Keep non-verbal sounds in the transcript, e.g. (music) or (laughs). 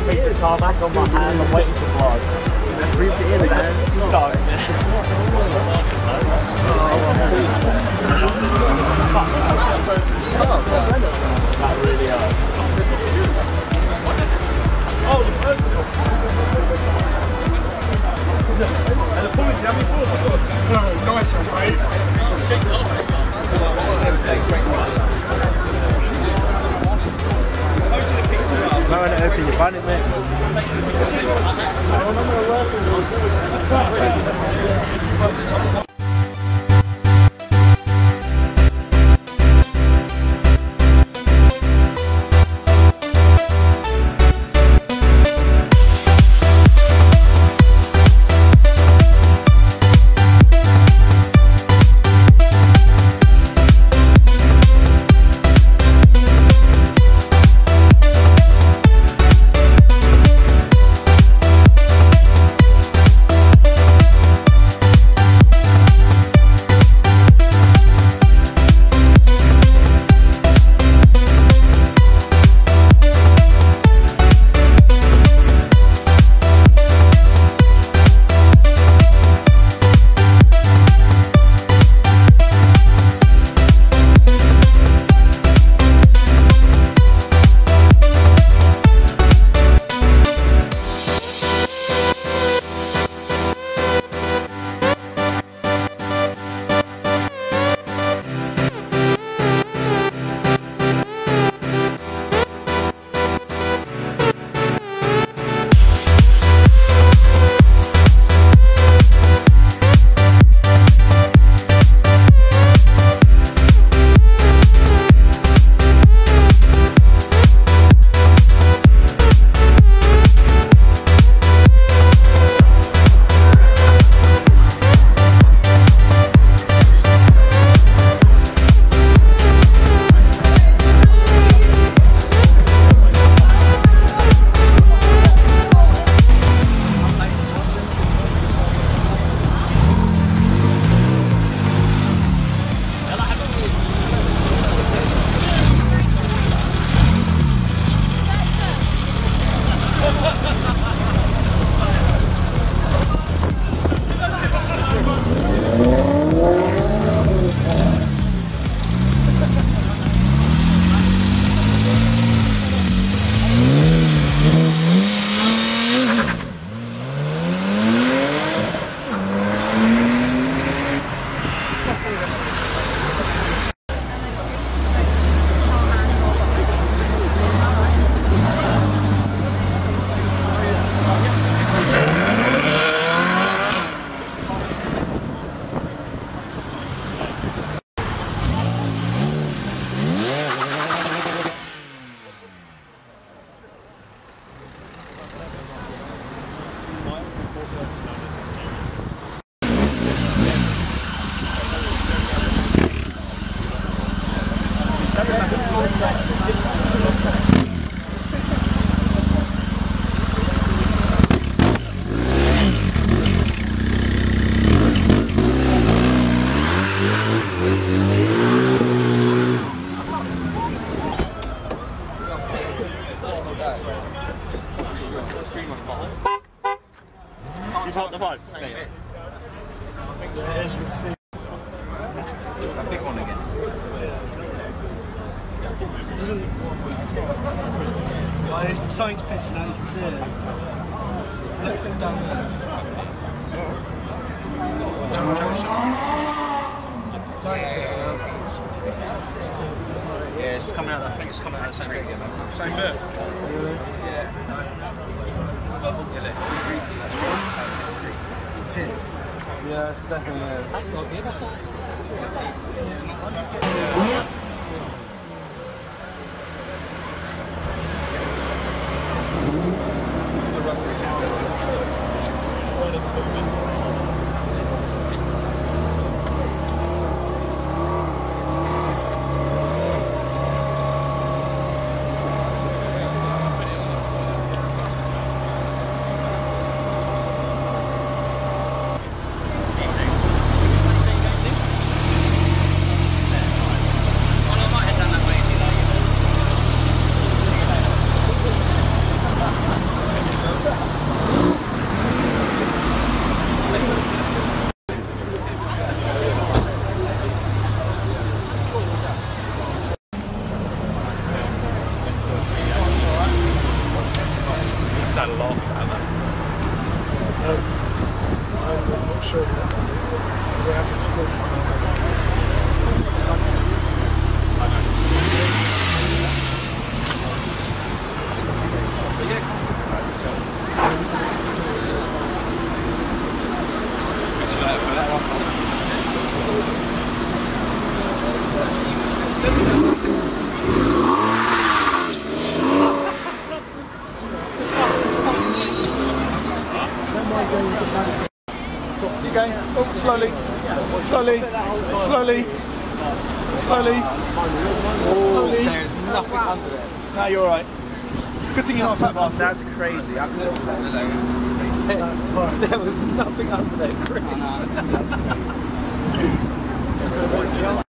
A piece of tarmac on my hand. I'm waiting for vlog. Man. That really You hold the phone. As you can see. A big one again. Well, there's something's pissing out, you can see it. Look, down there. Something's pissing out. Yeah, it's coming out. I think it's coming out the same bit. Same bit. Yeah, it's definitely there. Just had a laugh at that. I'm not sure yet. We have to support You going? Oh, slowly. Slowly. Slowly. Slowly. Slowly. There's nothing under there. No, you're alright. Good thing you're not a fat bastard. That's crazy. I couldn't That's fine. (laughs) There was nothing under there. Crazy. (laughs)